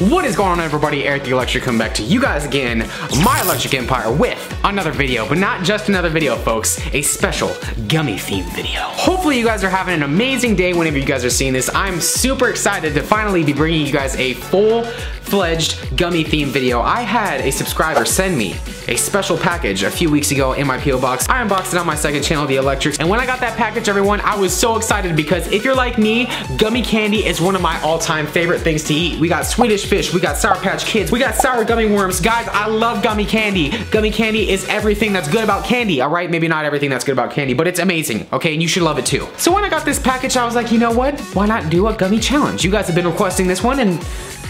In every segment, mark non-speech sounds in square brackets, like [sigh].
What is going on everybody, Erik the Electric coming back to you guys again, my Electric Empire with another video, but not just another video folks, a special gummy themed video. Hopefully you guys are having an amazing day whenever you guys are seeing this. I'm super excited to finally be bringing you guys a full fledged gummy theme video. I had a subscriber send me a special package a few weeks ago in my PO box. I unboxed it on my second channel, The Electrics, and when I got that package, everyone, I was so excited because if you're like me, gummy candy is one of my all-time favorite things to eat. We got Swedish fish, we got Sour Patch Kids, we got sour gummy worms. Guys, I love gummy candy. Gummy candy is everything that's good about candy, all right? Maybe not everything that's good about candy, but it's amazing, okay? And you should love it too. So when I got this package, I was like, you know what? Why not do a gummy challenge? You guys have been requesting this one, and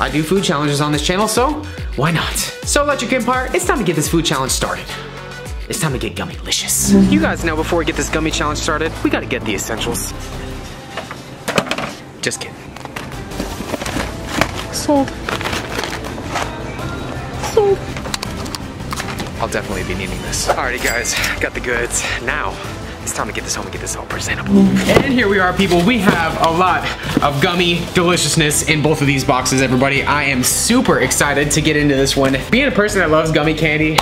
I do food challenges on this channel, so why not? So Electric Empire, it's time to get this food challenge started. It's time to get gummy-licious. You guys know before we get this gummy challenge started, we gotta get the essentials. Just kidding. Salt. Salt. I'll definitely be needing this. Alrighty guys, got the goods. Now, it's time to get this home and get this all presentable. And here we are, people. We have a lot of gummy deliciousness in both of these boxes, everybody. I am super excited to get into this one. Being a person that loves gummy candy,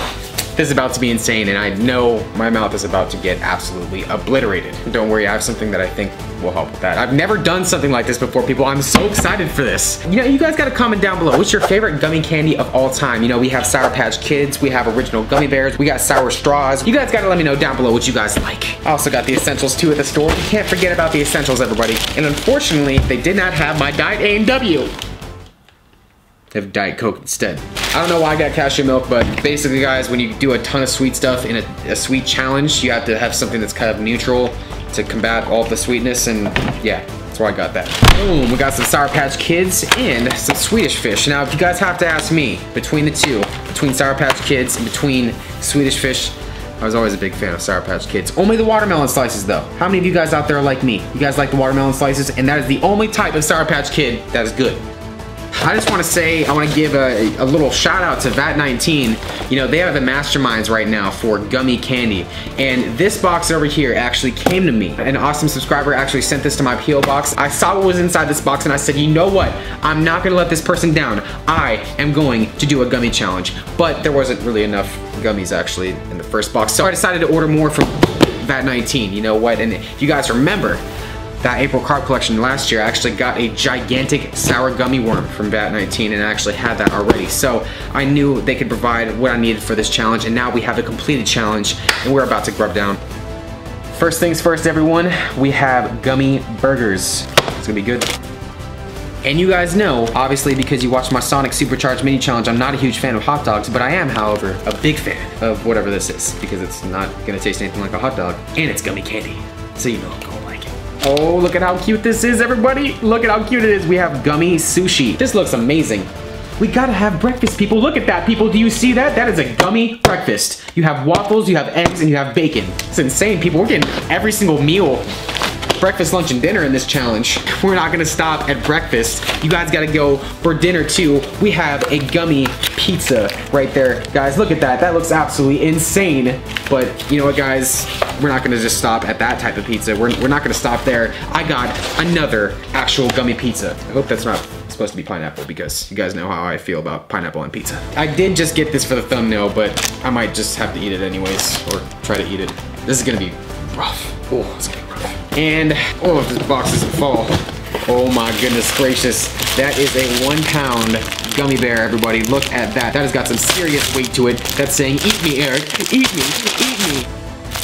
this is about to be insane and I know my mouth is about to get absolutely obliterated. Don't worry, I have something that I think will help with that. I've never done something like this before, people. I'm so excited for this. You know, you guys gotta comment down below. What's your favorite gummy candy of all time? You know, we have Sour Patch Kids, we have original gummy bears, we got sour straws. You guys gotta let me know down below what you guys like. I also got the essentials too at the store. You can't forget about the essentials, everybody. And unfortunately, they did not have my Diet A&W. They have Diet Coke instead. I don't know why I got cashew milk, but basically guys, when you do a ton of sweet stuff in a, a sweet challenge, you have to have something that's kind of neutral to combat all the sweetness and yeah, that's why I got that. Boom, we got some Sour Patch Kids and some Swedish Fish. Now, if you guys have to ask me, between the two, between Sour Patch Kids and between Swedish Fish, I was always a big fan of Sour Patch Kids. Only the watermelon slices though. How many of you guys out there are like me? You guys like the watermelon slices? And that is the only type of Sour Patch Kid that is good. I just want to say, I want to give a, a, little shout out to VAT19. You know, they have the masterminds right now for gummy candy. And this box over here actually came to me. An awesome subscriber actually sent this to my PO box. I saw what was inside this box and I said, you know what? I'm not going to let this person down. I am going to do a gummy challenge. But there wasn't really enough gummies actually in the first box. So I decided to order more from VAT19. You know what? And if you guys remember, that April carb collection last year, I actually got a gigantic sour gummy worm from VAT19 and I actually had that already. So I knew they could provide what I needed for this challenge and now we have a completed challenge and we're about to grub down. First things first, everyone, we have gummy burgers. It's gonna be good. And you guys know, obviously because you watched my Sonic Supercharged Mini Challenge, I'm not a huge fan of hot dogs, but I am, however, a big fan of whatever this is because it's not gonna taste anything like a hot dog and it's gummy candy. So you know Oh, look at how cute this is, everybody. Look at how cute it is. We have gummy sushi. This looks amazing. We gotta have breakfast, people. Look at that, people. Do you see that? That is a gummy breakfast. You have waffles, you have eggs, and you have bacon. It's insane, people. We're getting every single meal breakfast, lunch, and dinner in this challenge. [laughs] We're not gonna stop at breakfast. You guys gotta go for dinner too. We have a gummy pizza right there. Guys, look at that. That looks absolutely insane. But you know what, guys? We're not gonna just stop at that type of pizza. We're, we're not gonna stop there. I got another actual gummy pizza. I hope that's not supposed to be pineapple because you guys know how I feel about pineapple on pizza. I did just get this for the thumbnail, but I might just have to eat it anyways or try to eat it. This is gonna be rough. Oh, it's gonna be. And, oh, if this box doesn't fall. Oh my goodness gracious. That is a one pound gummy bear, everybody. Look at that. That has got some serious weight to it. That's saying, eat me, Erik. Eat me, eat me.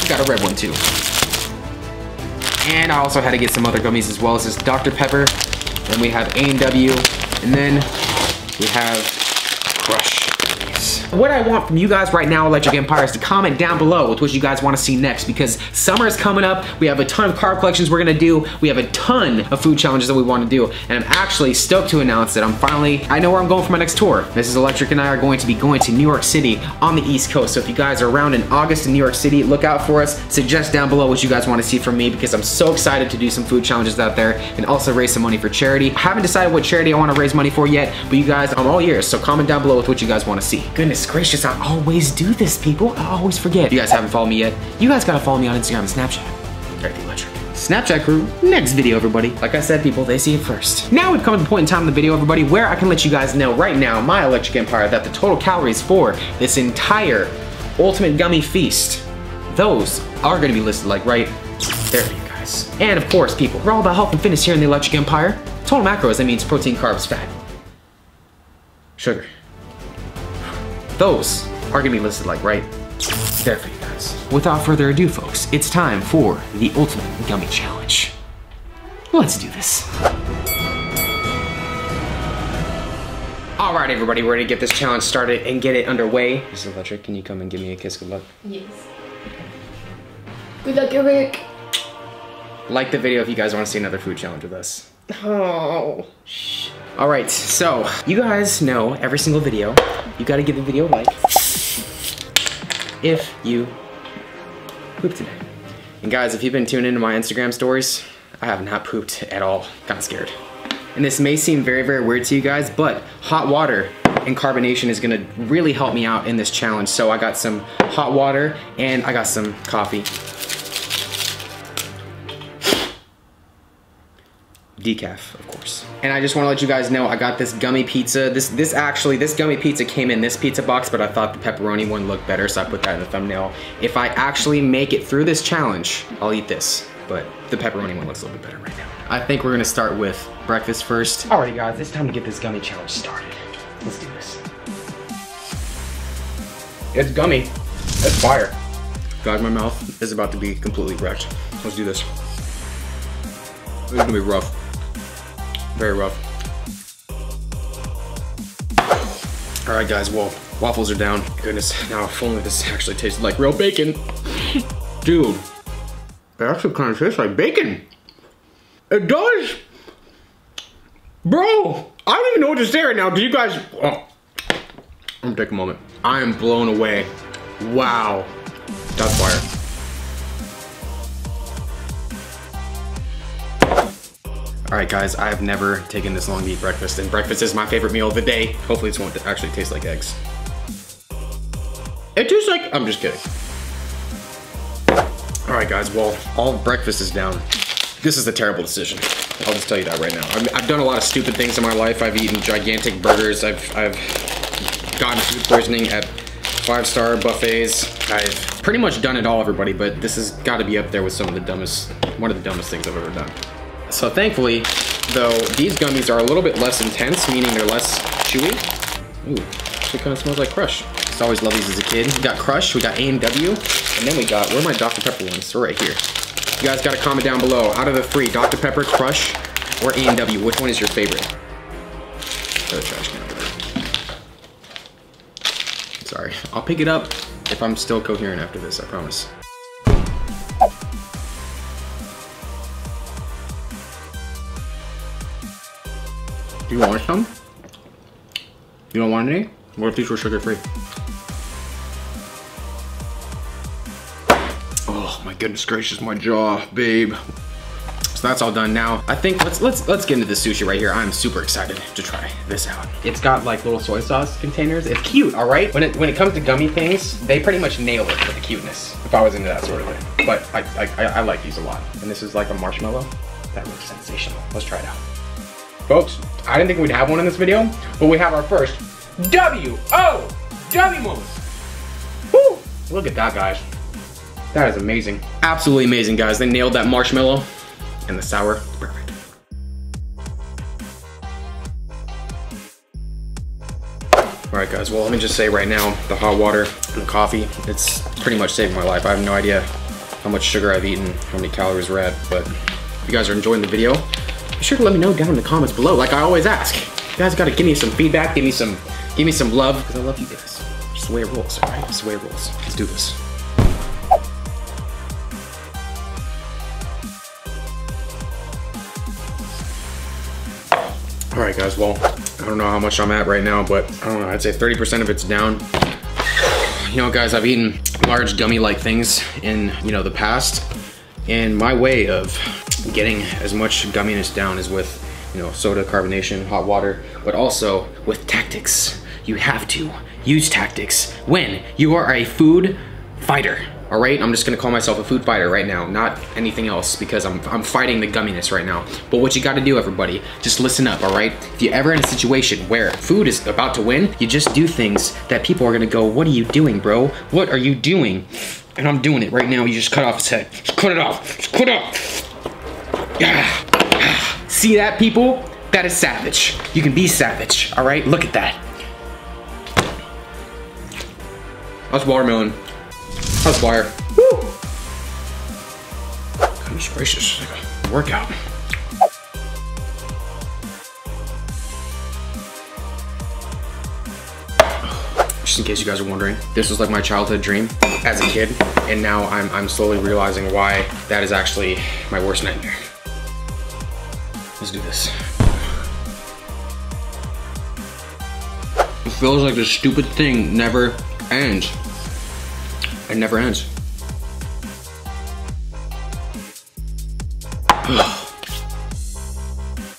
Got a red one too. And I also had to get some other gummies as well. as This is Dr. Pepper. Then we have A&W. And then we have Crush. What I want from you guys right now, Electric Empire, is to comment down below with what you guys want to see next because summer is coming up. We have a ton of carb collections we're gonna do. We have a ton of food challenges that we want to do. And I'm actually stoked to announce that I'm finally, I know where I'm going for my next tour. Mrs. Electric and I are going to be going to New York City on the East Coast. So if you guys are around in August in New York City, look out for us. Suggest down below what you guys want to see from me because I'm so excited to do some food challenges out there and also raise some money for charity. I haven't decided what charity I want to raise money for yet, but you guys, I'm all ears. So comment down below with what you guys want to see. Goodness gracious, I always do this, people. I always forget. If you guys haven't followed me yet, you guys gotta follow me on Instagram and Snapchat. Erik the Electric. Snapchat crew, next video, everybody. Like I said, people, they see it first. Now we've come to the point in time in the video, everybody, where I can let you guys know right now, my Electric Empire, that the total calories for this entire Ultimate Gummy Feast, those are gonna be listed like right there for you guys. And of course, people, we're all about health and fitness here in the Electric Empire. Total macros, that means protein, carbs, fat, sugar. Those are gonna be listed like right there for you guys. Without further ado, folks, it's time for the Ultimate Gummy Challenge. Let's do this. All right, everybody, we're ready to get this challenge started and get it underway. This is Electric, can you come and give me a kiss? Good luck. Yes. Good luck, Erik. Like the video if you guys want to see another food challenge with us. Oh, shh. All right, so you guys know every single video, you gotta give the video a like if you poop today. And guys, if you've been tuning into my Instagram stories, I have not pooped at all. Kinda scared. And this may seem very, very weird to you guys, but hot water and carbonation is gonna really help me out in this challenge. So I got some hot water and I got some coffee. Decaf, of course. And I just wanna let you guys know I got this gummy pizza. This this actually, this gummy pizza came in this pizza box, but I thought the pepperoni one looked better, so I put that in the thumbnail. If I actually make it through this challenge, I'll eat this, but the pepperoni one looks a little bit better right now. I think we're gonna start with breakfast first. Alrighty guys, it's time to get this gummy challenge started. Let's do this. It's gummy, it's fire. God, my mouth is about to be completely wrecked. Let's do this. It's gonna be rough. Very rough. All right, guys, well, waffles are down. Goodness, now if only this actually tasted like real bacon. [laughs] Dude, it actually kind of tastes like bacon. It does. Bro, I don't even know what to say right now. Do you guys, oh, I'm gonna take a moment. I am blown away. Wow, that's fire. Right, guys, I've never taken this long to eat breakfast, and breakfast is my favorite meal of the day. Hopefully this won't actually taste like eggs. It tastes like, I'm just kidding. All right, guys, well, all breakfast is down. This is a terrible decision. I'll just tell you that right now. I've, I've done a lot of stupid things in my life. I've eaten gigantic burgers. I've, I've gotten food poisoning at five-star buffets. I've pretty much done it all, everybody, but this has got to be up there with some of the dumbest, one of the dumbest things I've ever done. So thankfully, though, these gummies are a little bit less intense, meaning they're less chewy. Ooh, actually kind of smells like Crush. I always love these as a kid. We got Crush, we got A&W, and then we got, where are my Dr. Pepper ones? They're right here. You guys gotta comment down below, out of the three, Dr. Pepper, Crush, or A&W, which one is your favorite? the trash can Sorry, I'll pick it up if I'm still coherent after this, I promise. Do you want some? You don't want any? What if these were sugar free? Oh my goodness gracious, my jaw, babe. So that's all done now. I think let's let's let's get into the sushi right here. I'm super excited to try this out. It's got like little soy sauce containers. It's cute, all right? When it when it comes to gummy things, they pretty much nail it with the cuteness. If I was into that sort of thing. But I I, I like these a lot. And this is like a marshmallow. That looks sensational. Let's try it out. Folks, I didn't think we'd have one in this video, but we have our first W-O W moves. Woo! Look at that, guys. That is amazing. Absolutely amazing, guys. They nailed that marshmallow and the sour. Perfect. All right, guys, well, let me just say right now, the hot water and the coffee, it's pretty much saving my life. I have no idea how much sugar I've eaten, how many calories we're at, but if you guys are enjoying the video, be sure to let me know down in the comments below, like I always ask. You guys gotta give me some feedback, give me some, give me some love, because I love you guys. Just the way it rolls, all right? Just the way it rolls. Let's do this. All right, guys, well, I don't know how much I'm at right now, but I don't know, I'd say 30% of it's down. You know, guys, I've eaten large gummy-like things in, you know, the past, and my way of getting as much gumminess down is with, you know, soda, carbonation, hot water, but also with tactics. You have to use tactics when you are a food fighter. All right, I'm just gonna call myself a food fighter right now, not anything else, because I'm, I'm fighting the gumminess right now. But what you gotta do, everybody, just listen up, all right? If you're ever in a situation where food is about to win, you just do things that people are gonna go, what are you doing, bro? What are you doing? And I'm doing it right now. You just cut off his head. Just cut it off. Just cut it off. Yeah. [sighs] See that, people? That is savage. You can be savage, all right? Look at that. That's watermelon. That's wire. Woo! Goodness gracious, it's like a workout. Just in case you guys are wondering, this was like my childhood dream as a kid, and now I'm, I'm slowly realizing why that is actually my worst nightmare. Let's do this. It feels like this stupid thing never ends. It never ends. [sighs]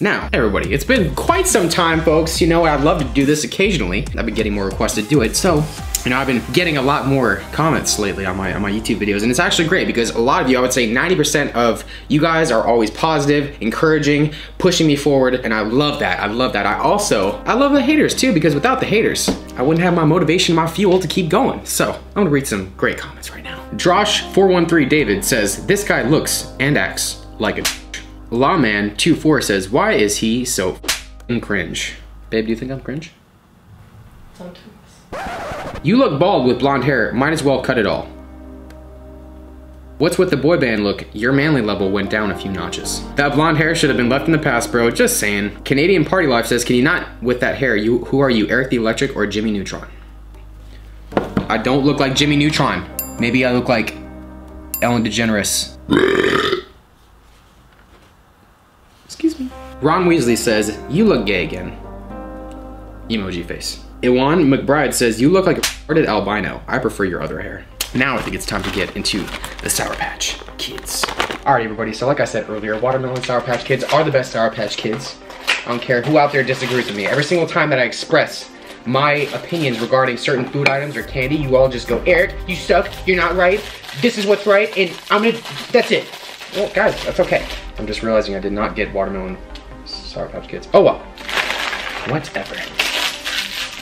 Now, everybody, it's been quite some time, folks. You know, I'd love to do this occasionally. I've been getting more requests to do it, so you know, I've been getting a lot more comments lately on my on my YouTube videos, and it's actually great because a lot of you, I would say 90% of you guys are always positive, encouraging, pushing me forward, and I love that. I love that. I also, I love the haters too, because without the haters, I wouldn't have my motivation, my fuel to keep going. So, I'm gonna read some great comments right now. Drosh413 David says, this guy looks and acts like a Lawman24 says, why is he so cringe? Babe, do you think I'm cringe? Sometimes. You look bald with blonde hair. Might as well cut it all. What's with the boy band look? Your manly level went down a few notches. That blonde hair should have been left in the past, bro. Just saying. Canadian Party Life says, can you not with that hair? You Who are you, Erik the Electric or Jimmy Neutron? I don't look like Jimmy Neutron. Maybe I look like Ellen DeGeneres. Excuse me. Ron Weasley says, you look gay again. Emoji face. Iwan McBride says, you look like a retarded albino. I prefer your other hair. Now I think it's time to get into the Sour Patch Kids. Alright everybody, so like I said earlier, Watermelon Sour Patch Kids are the best Sour Patch Kids. I don't care who out there disagrees with me. Every single time that I express my opinions regarding certain food items or candy, you all just go, Erik, you suck, you're not right, this is what's right, and I'm gonna, that's it. Well, guys, that's okay. I'm just realizing I did not get Watermelon Sour Patch Kids. Oh well, whatever.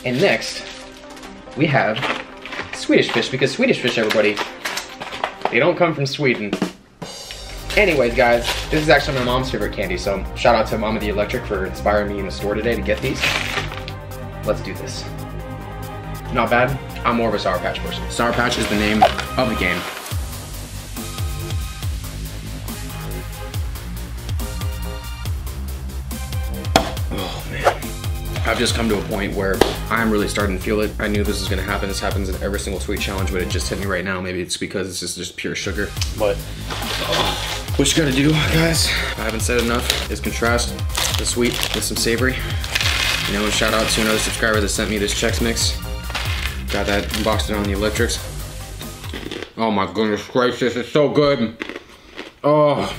And next, we have Swedish fish, because Swedish fish, everybody, they don't come from Sweden. Anyways, guys, this is actually my mom's favorite candy, so shout out to Mama the Electric for inspiring me in the store today to get these. Let's do this. Not bad. I'm more of a Sour Patch person. Sour Patch is the name of the game. I've just come to a point where I'm really starting to feel it. I knew this was gonna happen. This happens in every single sweet challenge, but it just hit me right now. Maybe it's because it's just, just pure sugar. But what you gotta do, guys, I haven't said enough, is contrast the sweet with some savory. You know, shout out to another subscriber that sent me this Chex Mix. Got that, unboxed it on the electrics. Oh my goodness gracious, it's so good. Oh.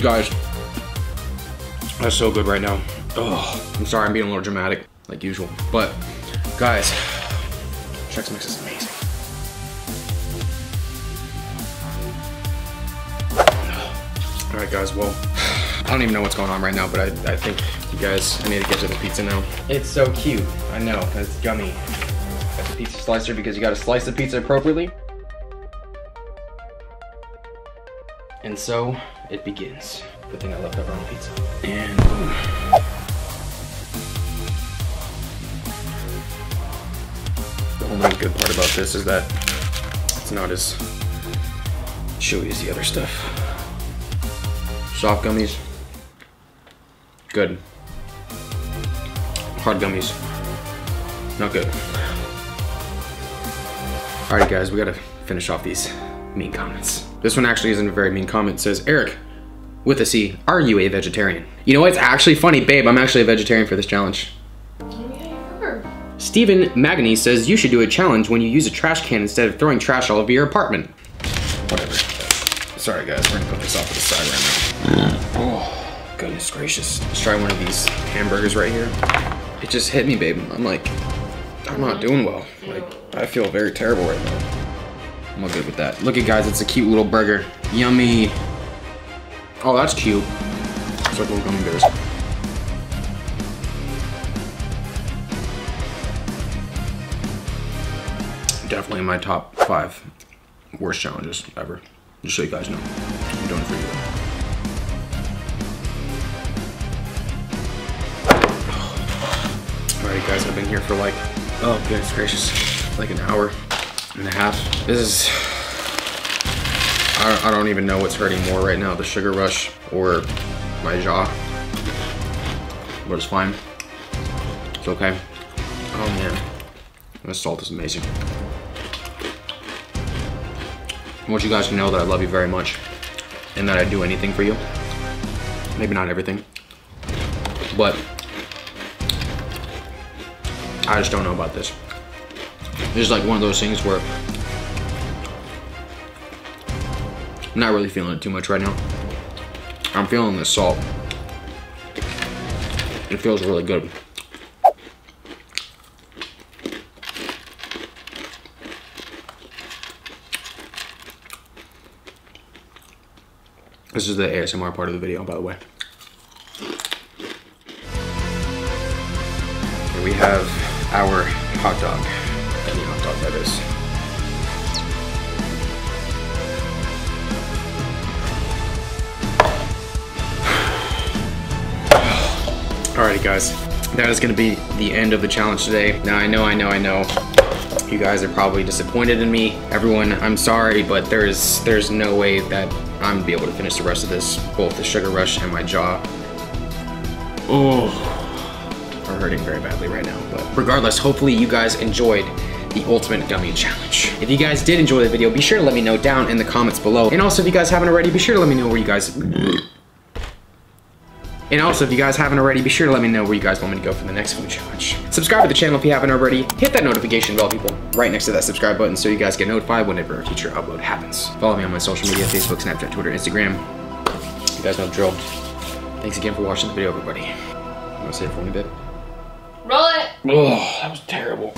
Guys, that's so good right now. Oh, I'm sorry I'm being a little dramatic, like usual. But, guys, Chex Mix is amazing. All right, guys, well, I don't even know what's going on right now, but I, I think you guys, I need to get to the pizza now. It's so cute, I know, it's gummy. Got the pizza slicer because you gotta slice the pizza appropriately. And so, it begins. Good thing I left pepperoni pizza. And. The only good part about this is that it's not as chewy as the other stuff. Soft gummies. Good. Hard gummies. Not good. All right, guys, we gotta finish off these mean comments. This one actually isn't a very mean comment. It says, Eric, with a C, are you a vegetarian? You know what's actually funny, babe, I'm actually a vegetarian for this challenge. Yeah, you. Stephen Magany says you should do a challenge when you use a trash can instead of throwing trash all over your apartment. Whatever. Sorry guys, we're gonna put this off to the side right now. Oh, goodness gracious. Let's try one of these hamburgers right here. It just hit me, babe. I'm like, I'm not doing well. Like, I feel very terrible right now. I'm all good with that. Look at guys, it's a cute little burger. Yummy. Oh, that's cute. It's like little gummy bears. Definitely in my top five worst challenges ever. Just so you guys know. I'm doing it for you. Alright guys, I've been here for like, oh goodness gracious, like an hour and a half. This is, I don't, I don't even know what's hurting more right now, the sugar rush or my jaw. But it's fine. It's okay. Oh man, the salt is amazing. I want you guys to know that I love you very much and that I'd do anything for you. Maybe not everything, but I just don't know about this. This is like one of those things where I'm not really feeling it too much right now. I'm feeling the salt. It feels really good. This is the ASMR part of the video, by the way. Here we have our hot dog. Any hot dog that is. Guys, that is gonna be the end of the challenge today. Now I know, I know, I know, you guys are probably disappointed in me. Everyone, I'm sorry, but there's there's no way that I'm gonna be able to finish the rest of this, both the sugar rush and my jaw. Oh, are hurting very badly right now. But regardless, hopefully you guys enjoyed the Ultimate Gummy Challenge. If you guys did enjoy the video, be sure to let me know down in the comments below. And also, if you guys haven't already, be sure to let me know where you guys... And also, if you guys haven't already, be sure to let me know where you guys want me to go for the next food challenge. Subscribe to the channel if you haven't already. Hit that notification bell, people, right next to that subscribe button so you guys get notified whenever a future upload happens. Follow me on my social media, Facebook, Snapchat, Twitter, Instagram. You guys know the drill. Thanks again for watching the video, everybody. You want to say it for me a bit? Roll it. Oh, that was terrible.